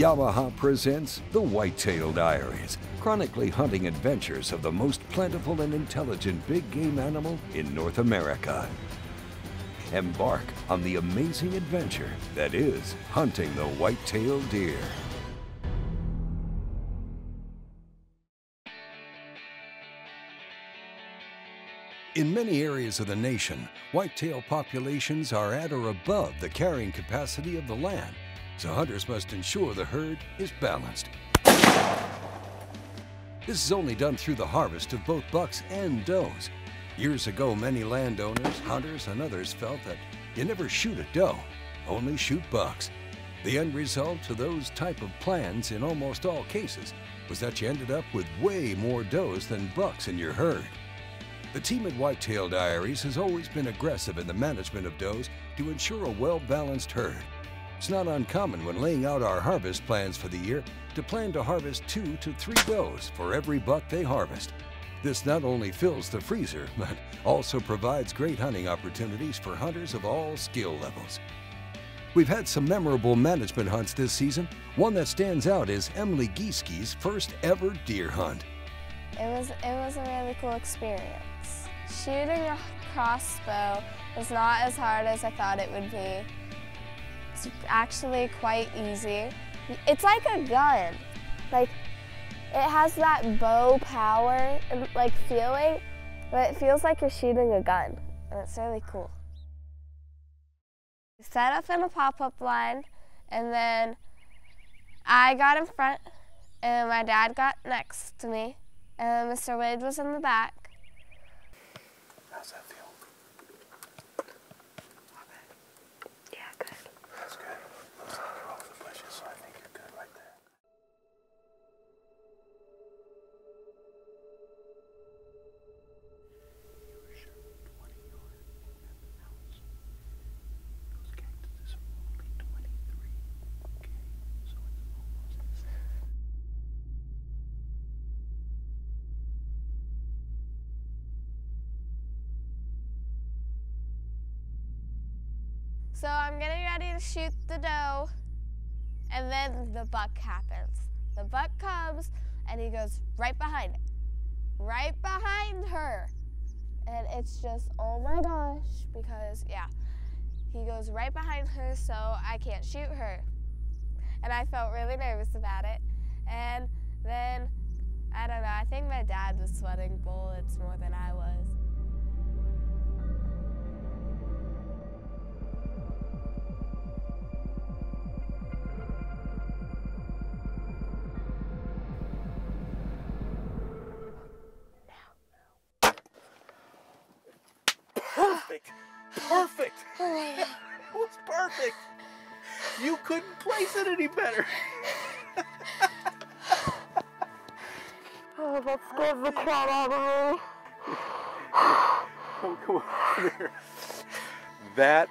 Yamaha presents The Whitetail Diaries, chronically hunting adventures of the most plentiful and intelligent big game animal in North America. Embark on the amazing adventure that is hunting the white-tailed deer. In many areas of the nation, whitetail populations are at or above the carrying capacity of the land, so hunters must ensure the herd is balanced. This is only done through the harvest of both bucks and does. Years ago, many landowners, hunters, and others felt that you never shoot a doe, only shoot bucks. The end result to those type of plans in almost all cases was that you ended up with way more does than bucks in your herd. The team at Whitetail Diaries has always been aggressive in the management of does to ensure a well-balanced herd. It's not uncommon when laying out our harvest plans for the year to plan to harvest two to three does for every buck they harvest. This not only fills the freezer, but also provides great hunting opportunities for hunters of all skill levels. We've had some memorable management hunts this season. One that stands out is Emily Giesecke's first ever deer hunt. It was, it was a really cool experience. Shooting a crossbow was not as hard as I thought it would be. It's actually quite easy. It's like a gun. Like, it has that bow power and like feeling, but it feels like you're shooting a gun. And it's really cool. Set up in a pop-up line, and then I got in front, and my dad got next to me, and Mr. Wade was in the back. How's that feel? Yeah, good. That's good. Looks like you're off the bushes, so I think you're good right there. So I'm getting ready to shoot the doe, and then the buck happens. The buck comes, and he goes right behind it, right behind her. And it's just, oh my gosh, because yeah, he goes right behind her, so I can't shoot her. And I felt really nervous about it. And then, I don't know, I think my dad was sweating bullets more than I was. That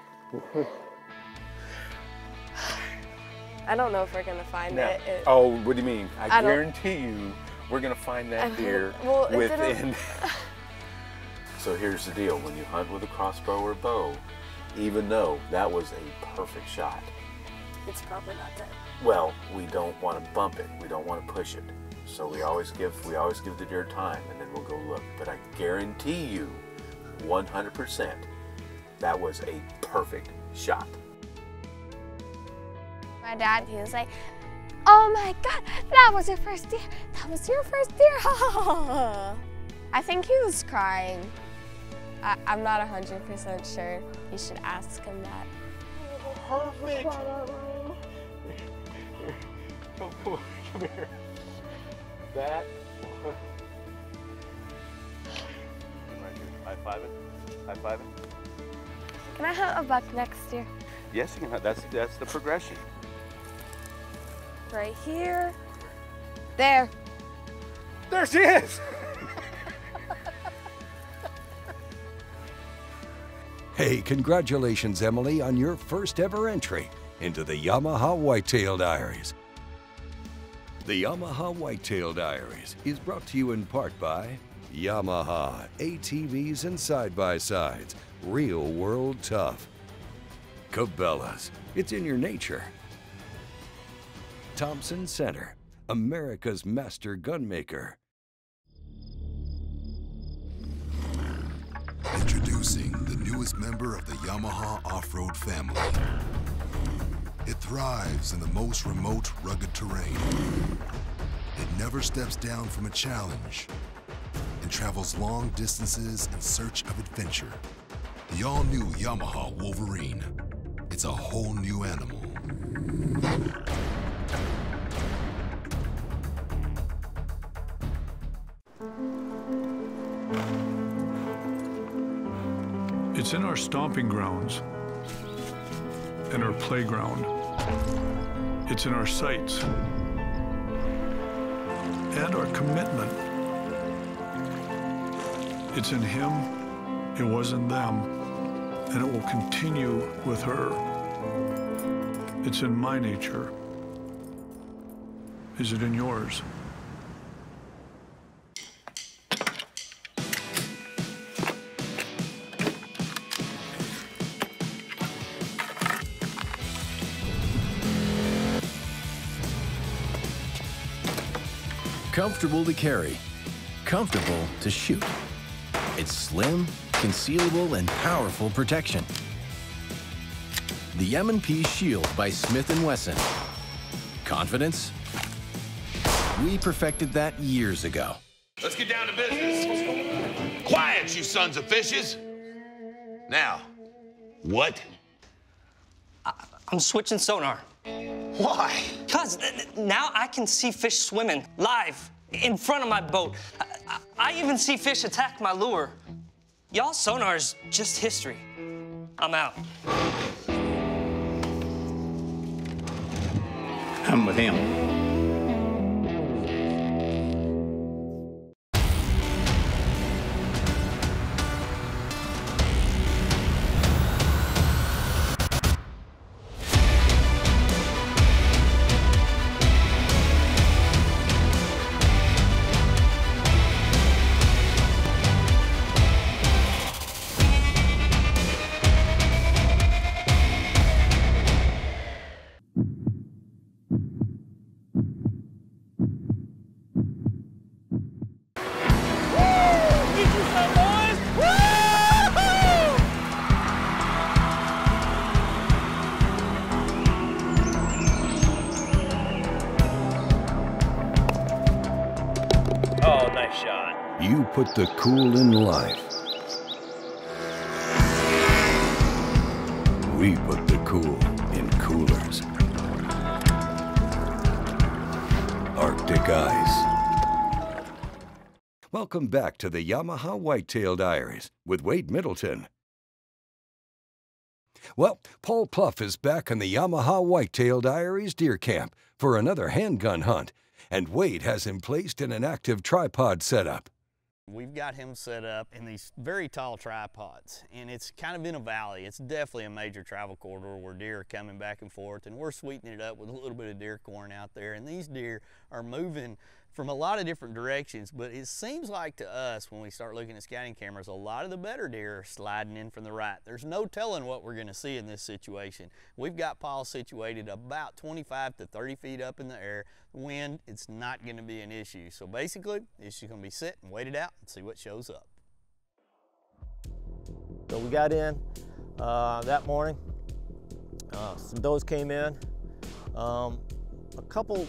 I don't know if we're gonna find now. it. It- Oh, what do you mean? I, I guarantee you, we're gonna find that deer well, within. so here's the deal: when you hunt with a crossbow or bow, even though that was a perfect shot, It's probably not dead. well, we don't want to bump it. We don't want to push it. So we always give we always give the deer time, and then we'll go look. But I guarantee you, 100%, that was a perfect shot. My dad, he was like, "Oh my God, that was your first deer. That was your first deer." I think he was crying. I, I'm not 100% sure. You should ask him that. Perfect. Come, come, come here. That. Right here. High five it. High five it. Can I hunt a buck next year? Yes, you can. Have, that's that's the progression. Right here. There. There she is. Hey, congratulations, Emily, on your first ever entry into the Yamaha Whitetail Diaries. The Yamaha Whitetail Diaries is brought to you in part by Yamaha ATVs and side-by-sides, real world tough. Cabela's, it's in your nature. Thompson Center, America's master gunmaker. Introducing the newest member of the Yamaha off-road family. It thrives in the most remote, rugged terrain. It never steps down from a challenge and travels long distances in search of adventure. The all-new Yamaha Wolverine. It's a whole new animal. It's in our stomping grounds and our playground. It's in our sights and our commitment. It's in him, it was in them, and it will continue with her. It's in my nature. Is it in yours? Comfortable to carry, comfortable to shoot. It's slim, concealable, and powerful protection. The M&P Shield by Smith & Wesson. Confidence? We perfected that years ago. Let's get down to business. Quiet, you sons of fishes. Now, what? I'm switching sonar. Why? Cause now I can see fish swimming live in front of my boat. I, I, I even see fish attack my lure. Y'all sonar's just history. I'm out. I'm with him. Put the cool in life. We put the cool in coolers. Arctic ice. Welcome back to the Yamaha Whitetail Diaries with Wade Middleton. Well, Paul Pluff is back in the Yamaha Whitetail Diaries deer camp for another handgun hunt, and Wade has him placed in an active tripod setup. We've got him set up in these very tall tripods, and it's kind of in a valley. It's definitely a major travel corridor where deer are coming back and forth, and we're sweetening it up with a little bit of deer corn out there. And these deer are moving from a lot of different directions, but it seems like to us when we start looking at scouting cameras, a lot of the better deer are sliding in from the right. There's no telling what we're gonna see in this situation. We've got Paul situated about 25 to 30 feet up in the air. Wind, it's not gonna be an issue. So basically, it's just gonna be sit and wait it out and see what shows up. So we got in uh, that morning. Uh, some does came in. Um, a couple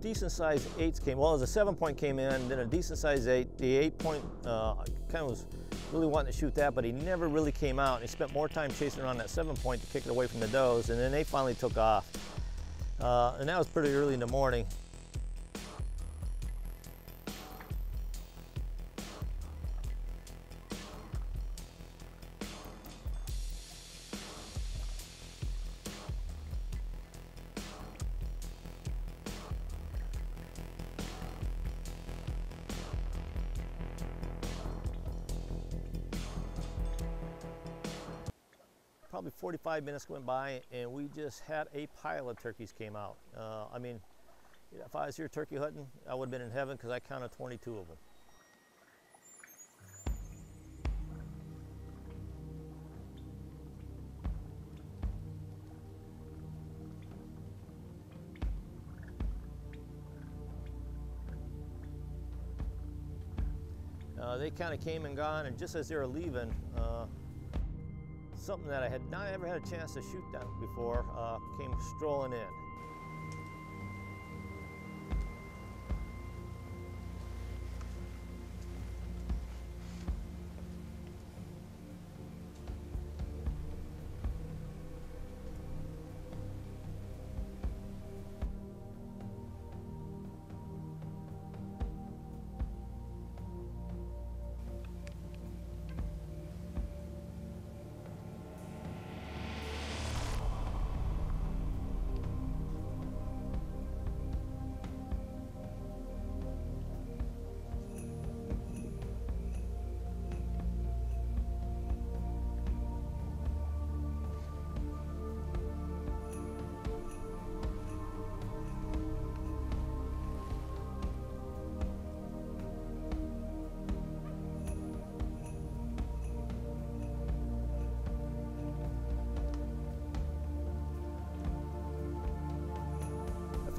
decent sized eights came. Well, as a seven point came in, then a decent sized eight. The eight point uh, kind of was really wanting to shoot that, but he never really came out. And he spent more time chasing around that seven point to kick it away from the does, and then they finally took off. Uh, and that was pretty early in the morning. probably 45 minutes went by and we just had a pile of turkeys came out. Uh, I mean, if I was here turkey hunting, I would have been in heaven because I counted 22 of them. Uh, they kind of came and gone, and just as they were leaving, uh, something that I had not ever had a chance to shoot down before uh, came strolling in.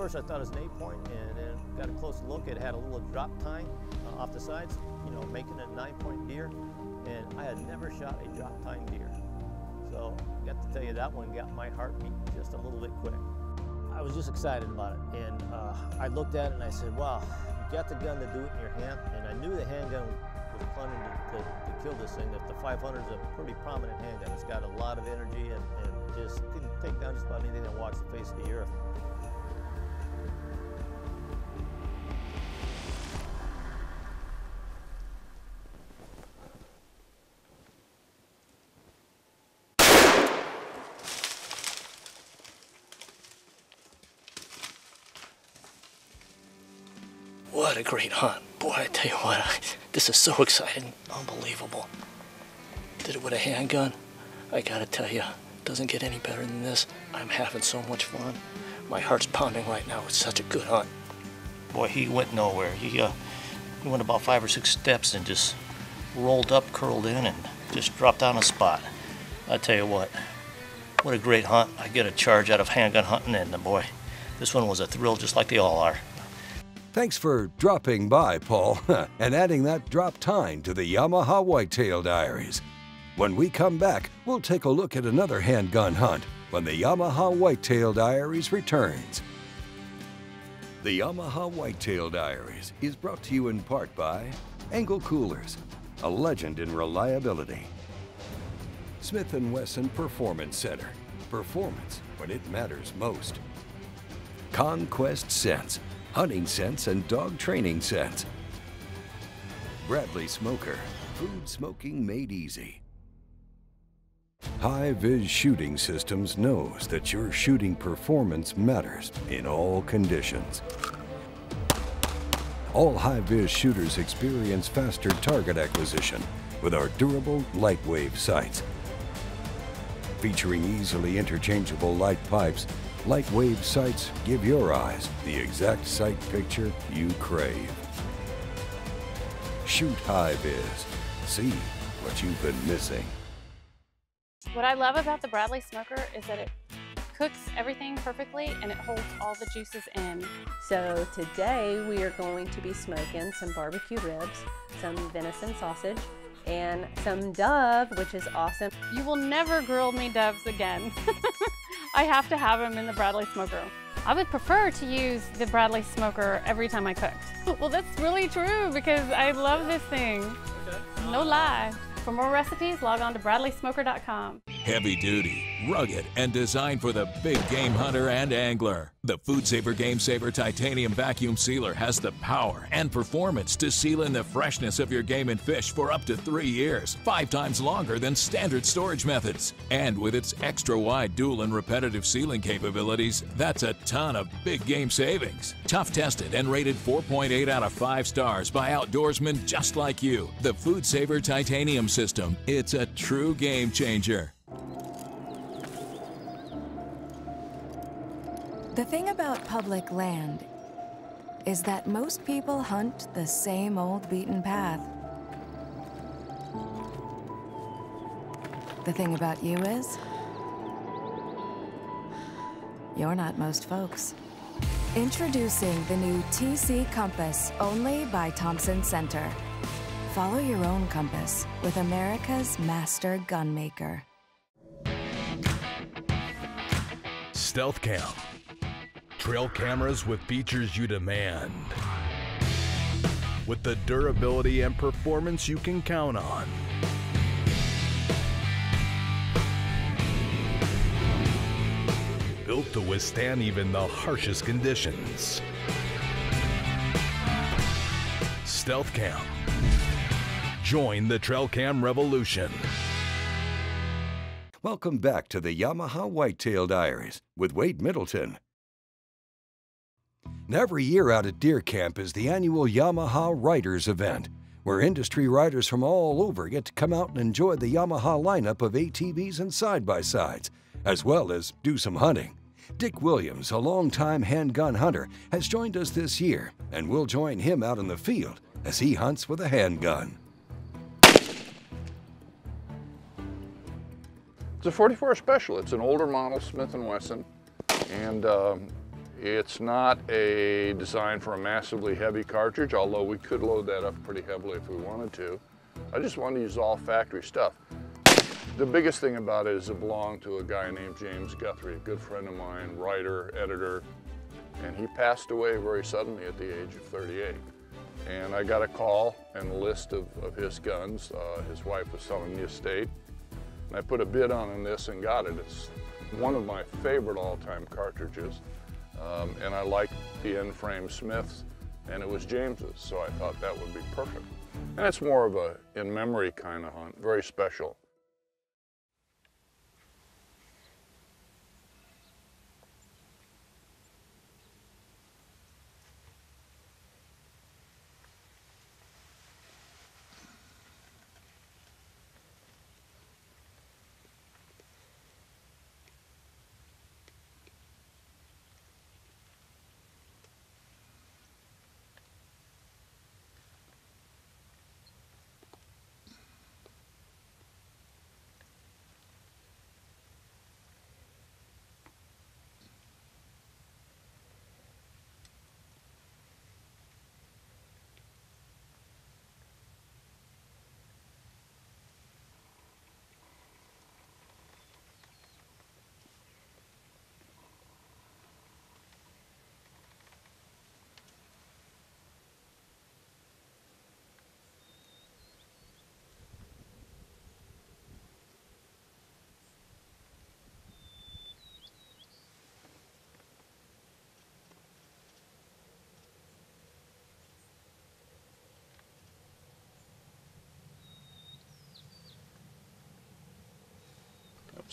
First I thought it was an eight point, and then got a close look. It had a little drop tine uh, off the sides, you know, making it a nine point deer. And I had never shot a drop tine deer. So I got to tell you, that one got my heart beating just a little bit quick. I was just excited about it. And uh, I looked at it and I said, wow, you got the gun to do it in your hand. And I knew the handgun was planning to, to, to kill this thing. That the 500 is a pretty prominent handgun. It's got a lot of energy and, and just can take down just about anything that walks the face of the earth. A great hunt. Boy, I tell you what, I, this is so exciting. Unbelievable. Did it with a handgun. I gotta tell you, doesn't get any better than this. I'm having so much fun. My heart's pounding right now. It's such a good hunt. Boy, he went nowhere. He, uh, he went about five or six steps and just rolled up, curled in, and just dropped on a spot. I tell you what, what a great hunt. I get a charge out of handgun hunting, and uh, boy, this one was a thrill just like they all are. Thanks for dropping by, Paul, and adding that drop tine to the Yamaha Whitetail Diaries. When we come back, we'll take a look at another handgun hunt when the Yamaha Whitetail Diaries returns. The Yamaha Whitetail Diaries is brought to you in part by Engel Coolers, a legend in reliability. Smith & Wesson Performance Center, performance when it matters most. Conquest Scents, hunting scents and dog training scents. Bradley Smoker, food smoking made easy. High Vis Shooting Systems knows that your shooting performance matters in all conditions. All high vis shooters experience faster target acquisition with our durable light wave sights. Featuring easily interchangeable light pipes, light wave sights give your eyes the exact sight picture you crave. Shoot high vis. See what you've been missing. What I love about the Bradley Smoker is that it cooks everything perfectly and it holds all the juices in. So today we are going to be smoking some barbecue ribs, some venison sausage, and some dove, which is awesome. You will never grill me doves again. I have to have them in the Bradley Smoker. I would prefer to use the Bradley Smoker every time I cooked. Well, that's really true because I love this thing. No lie. For more recipes, log on to bradleysmoker.com. Heavy duty, rugged, and designed for the big game hunter and angler. The Food Saver Game Saver Titanium Vacuum Sealer has the power and performance to seal in the freshness of your game and fish for up to three years, five times longer than standard storage methods. And with its extra wide dual and repetitive sealing capabilities, that's a ton of big game savings. Tough tested and rated 4.8 out of 5 stars by outdoorsmen just like you. The Food Saver Titanium System. It's a true game changer. The thing about public land is that most people hunt the same old beaten path. The thing about you is, you're not most folks. Introducing the new TC Compass, only by Thompson Center. Follow your own compass with America's master gunmaker. Stealth Cam. Trail cameras with features you demand. With the durability and performance you can count on. Built to withstand even the harshest conditions. Stealth Cam. Join the Trail Cam revolution. Welcome back to the Yamaha Whitetail Diaries with Wade Middleton. And every year out at Deer Camp is the annual Yamaha Riders event, where industry riders from all over get to come out and enjoy the Yamaha lineup of ATVs and side-by-sides, as well as do some hunting. Dick Williams, a longtime handgun hunter, has joined us this year, and we'll join him out in the field as he hunts with a handgun. It's a 44 Special. It's an older model Smith & Wesson, and um, it's not a design for a massively heavy cartridge, although we could load that up pretty heavily if we wanted to. I just wanted to use all factory stuff. The biggest thing about it is it belonged to a guy named James Guthrie, a good friend of mine, writer, editor, and he passed away very suddenly at the age of 38. And I got a call and a list of, of his guns. Uh, his wife was selling the estate. And I put a bid on in this and got it. It's one of my favorite all-time cartridges. Um, and I like the N-frame Smiths, and it was James's, so I thought that would be perfect. And it's more of a in-memory kind of hunt, very special.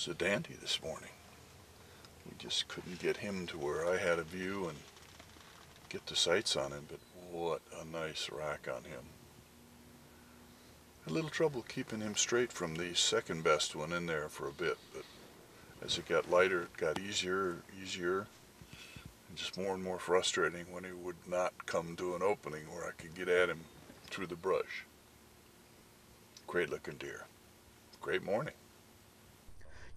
Dandy this morning. We just couldn't get him to where I had a view and get the sights on him, but what a nice rack on him. A little trouble keeping him straight from the second best one in there for a bit, but as it got lighter, it got easier, easier, and just more and more frustrating when he would not come to an opening where I could get at him through the brush. Great looking deer. Great morning.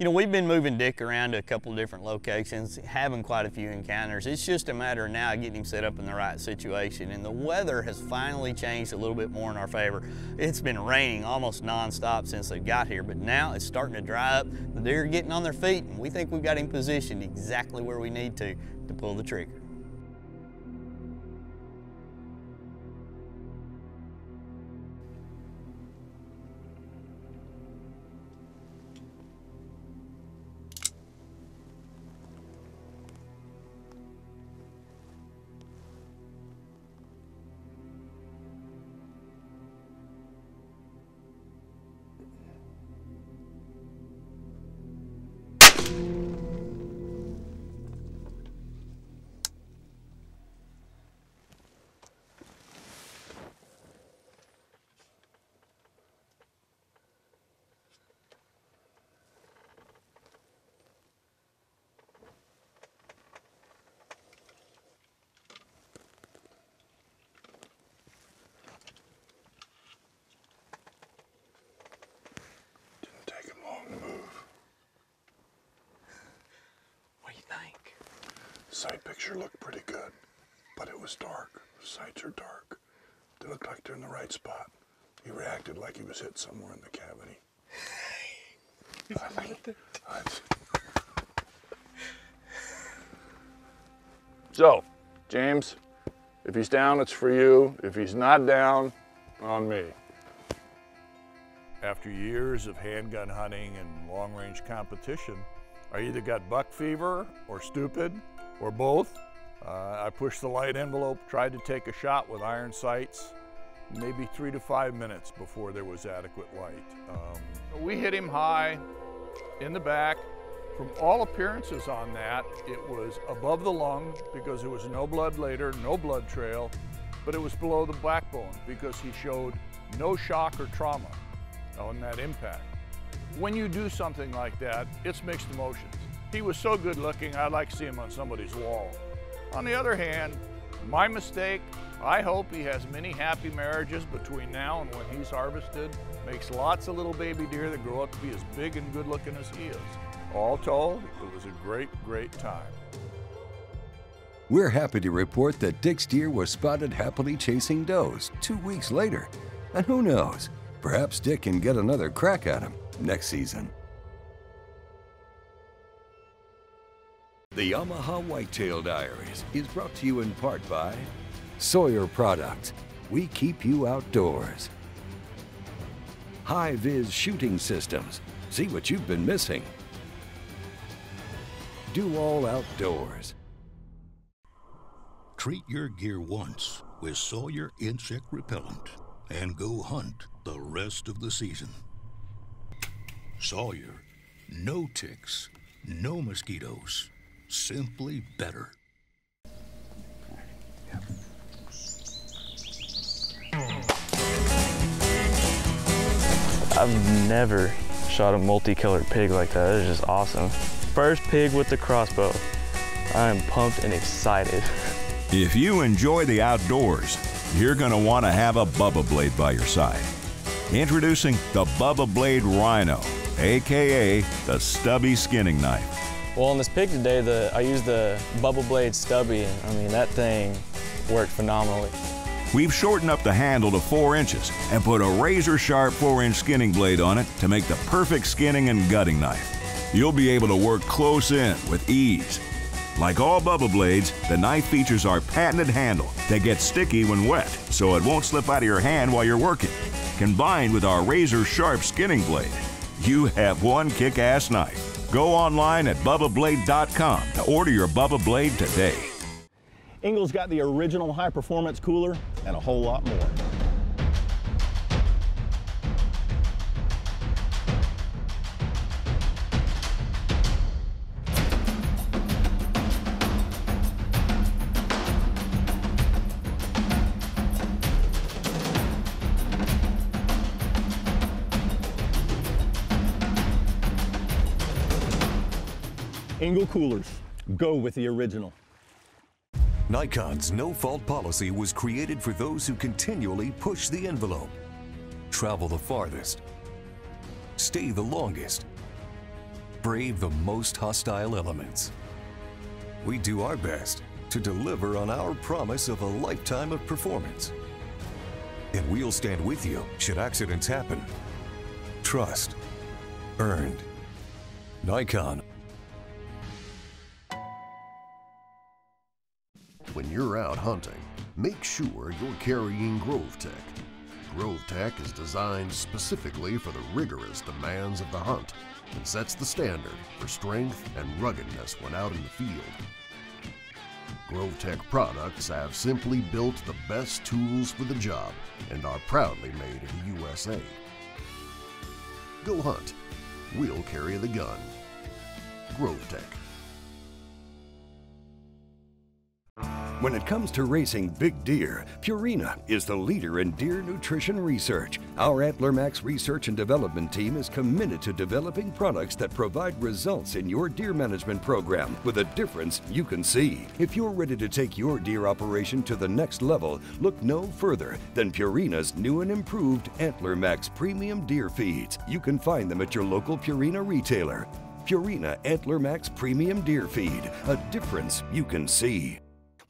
You know, we've been moving Dick around to a couple different locations, having quite a few encounters. It's just a matter of now getting him set up in the right situation. And the weather has finally changed a little bit more in our favor. It's been raining almost nonstop since they got here, but now it's starting to dry up. The deer are getting on their feet, and we think we've got him positioned exactly where we need to to pull the trigger. Sight picture looked pretty good, but it was dark. The sights are dark. They look like they're in the right spot. He reacted like he was hit somewhere in the cavity. I think- I- So, James, if he's down, it's for you. If he's not down, on me. After years of handgun hunting and long range competition, I either got buck fever or stupid or both. Uh, I pushed the light envelope, tried to take a shot with iron sights, maybe three to five minutes before there was adequate light. Um, we hit him high in the back. From all appearances on that, it was above the lung because there was no blood later, no blood trail, but it was below the backbone because he showed no shock or trauma on that impact. When you do something like that, it's mixed emotions. He was so good looking, I'd like to see him on somebody's wall. On the other hand, my mistake, I hope he has many happy marriages between now and when he's harvested, makes lots of little baby deer that grow up to be as big and good looking as he is. All told, it was a great, great time. We're happy to report that Dick's deer was spotted happily chasing does two weeks later. And who knows, perhaps Dick can get another crack at him next season. The Yamaha Whitetail Diaries is brought to you in part by Sawyer Products. We keep you outdoors. High Viz Shooting Systems. See what you've been missing. Do All Outdoors. Treat your gear once with Sawyer Insect Repellent and go hunt the rest of the season. Sawyer, no ticks, no mosquitoes, simply better. I've never shot a multicolored pig like that. That is just awesome. First pig with the crossbow. I am pumped and excited. If you enjoy the outdoors, you're going to want to have a Bubba Blade by your side. Introducing the Bubba Blade Rhino, aka the stubby skinning knife. Well, on this pig today, the I used the Bubba Blade Stubby. I mean, that thing worked phenomenally. We've shortened up the handle to 4 inches and put a razor sharp 4 inch skinning blade on it to make the perfect skinning and gutting knife. You'll be able to work close in with ease. Like all Bubba Blades, the knife features our patented handle that gets sticky when wet, so it won't slip out of your hand while you're working. Combined with our razor sharp skinning blade, you have one kick ass knife. Go online at BubbaBlade.com to order your Bubba Blade today. Engel's got the original high performance cooler and a whole lot more. Coolers, go with the original. Nikon's no fault policy was created for those who continually push the envelope, travel the farthest, stay the longest, brave the most hostile elements. We do our best to deliver on our promise of a lifetime of performance. And we'll stand with you should accidents happen. Trust earned. Nikon When you're out hunting, make sure you're carrying GrovTec. Grove Tech is designed specifically for the rigorous demands of the hunt and sets the standard for strength and ruggedness when out in the field. GrovTec products have simply built the best tools for the job and are proudly made in the USA. Go hunt. We'll carry the gun. GrovTec. When it comes to racing big deer, Purina is the leader in deer nutrition research. Our Antler Max research and development team is committed to developing products that provide results in your deer management program with a difference you can see. If you're ready to take your deer operation to the next level, look no further than Purina's new and improved Antler Max premium deer feeds. You can find them at your local Purina retailer. Purina Antler Max Premium Deer Feed, a difference you can see.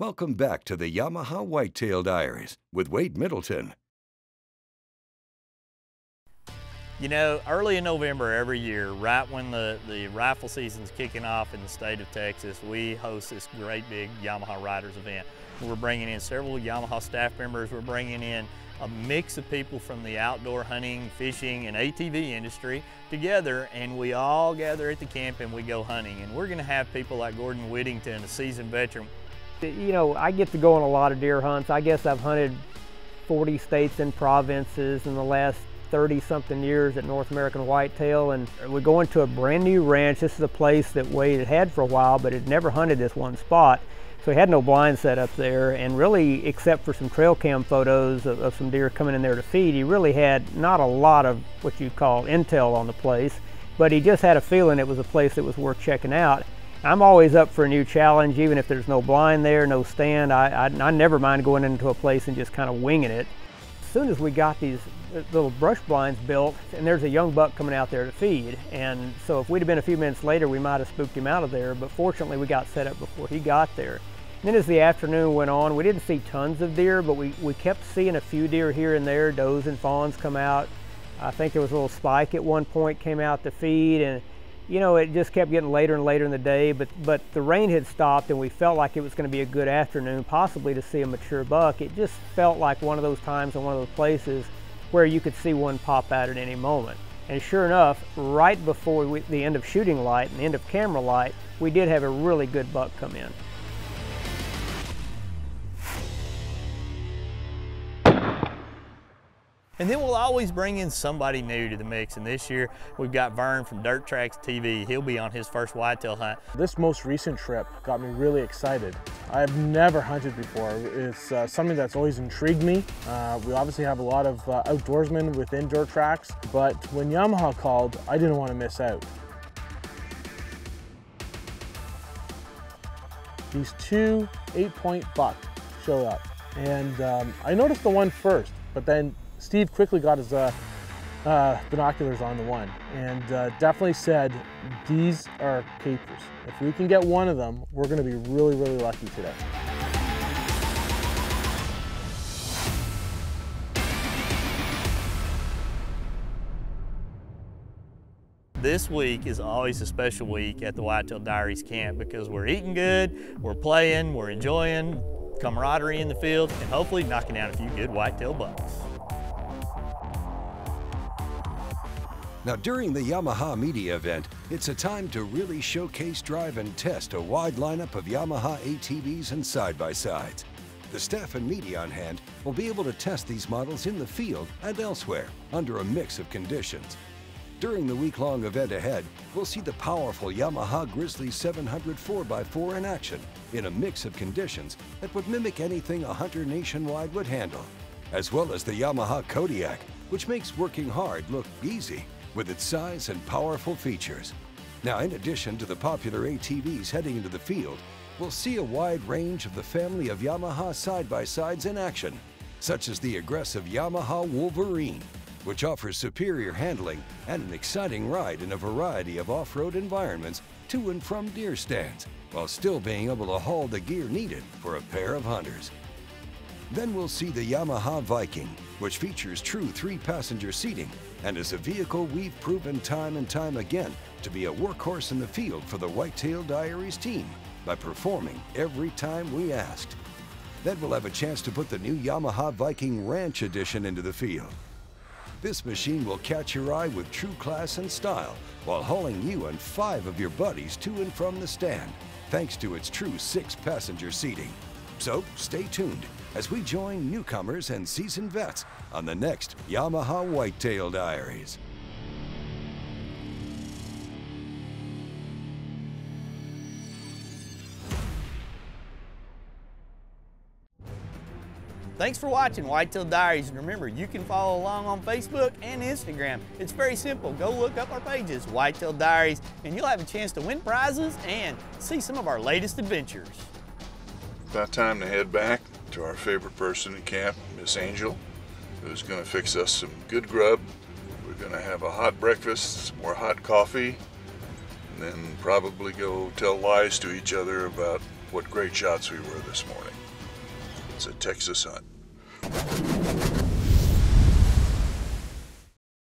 Welcome back to the Yamaha Whitetail Diaries with Wade Middleton. You know, early in November every year, right when the, the rifle season's kicking off in the state of Texas, we host this great big Yamaha Riders event. We're bringing in several Yamaha staff members. We're bringing in a mix of people from the outdoor hunting, fishing, and ATV industry together, and we all gather at the camp and we go hunting. And we're gonna have people like Gordon Whittington, a seasoned veteran. You know, I get to go on a lot of deer hunts. I guess I've hunted 40 states and provinces in the last 30 something years at North American Whitetail and we're going to a brand new ranch. This is a place that Wade had had for a while but had never hunted this one spot. So he had no blind set up there and really except for some trail cam photos of, of some deer coming in there to feed, he really had not a lot of what you call intel on the place, but he just had a feeling it was a place that was worth checking out. I'm always up for a new challenge, even if there's no blind there, no stand. I, I, I never mind going into a place and just kind of winging it. As soon as we got these uh, little brush blinds built and there's a young buck coming out there to feed and so if we'd have been a few minutes later we might have spooked him out of there but fortunately we got set up before he got there and then as the afternoon went on we didn't see tons of deer but we, we kept seeing a few deer here and there does and fawns come out I think there was a little spike at one point came out to feed and you know, it just kept getting later and later in the day, but, but the rain had stopped and we felt like it was going to be a good afternoon, possibly to see a mature buck. It just felt like one of those times in one of those places where you could see one pop out at any moment. And sure enough, right before we, the end of shooting light and the end of camera light, we did have a really good buck come in. And then we'll always bring in somebody new to the mix. And this year we've got Vern from Dirt Trax TV. He'll be on his first whitetail hunt. This most recent trip got me really excited. I've never hunted before. It's uh, something that's always intrigued me. Uh, we obviously have a lot of uh, outdoorsmen within Dirt Trax, but when Yamaha called, I didn't want to miss out. These two eight-point bucks showed up, and um, I noticed the one first, but then Steve quickly got his uh, uh, binoculars on the one and uh, definitely said, these are capers. If we can get one of them, we're gonna be really, really lucky today. This week is always a special week at the Whitetail Diaries camp because we're eating good, we're playing, we're enjoying camaraderie in the field, and hopefully knocking down a few good whitetail bucks. Now, during the Yamaha media event, it's a time to really showcase, drive, and test a wide lineup of Yamaha ATVs and side-by-sides. The staff and media on hand will be able to test these models in the field and elsewhere under a mix of conditions. During the week-long event ahead, we'll see the powerful Yamaha Grizzly 700 4x4 in action in a mix of conditions that would mimic anything a hunter nationwide would handle, as well as the Yamaha Kodiak, which makes working hard look easy with its size and powerful features. Now, in addition to the popular ATVs heading into the field, we'll see a wide range of the family of Yamaha side-by-sides in action, such as the aggressive Yamaha Wolverine, which offers superior handling and an exciting ride in a variety of off-road environments to and from deer stands, while still being able to haul the gear needed for a pair of hunters. Then we'll see the Yamaha Viking, which features true three-passenger seating and is a vehicle we've proven time and time again to be a workhorse in the field for the Whitetail Diaries team by performing every time we asked. Then we'll have a chance to put the new Yamaha Viking Ranch Edition into the field. This machine will catch your eye with true class and style while hauling you and five of your buddies to and from the stand, thanks to its true six-passenger seating. So stay tuned as we join newcomers and seasoned vets on the next Yamaha Whitetail Diaries. Thanks for watching Whitetail Diaries, and remember, you can follow along on Facebook and Instagram. It's very simple. Go look up our pages, Whitetail Diaries, and you'll have a chance to win prizes and see some of our latest adventures. About time to head back to our favorite person in camp, Miss Angel, who's going to fix us some good grub. We're going to have a hot breakfast, some more hot coffee, and then probably go tell lies to each other about what great shots we were this morning. It's a Texas hunt.